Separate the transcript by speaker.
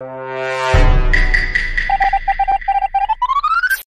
Speaker 1: you.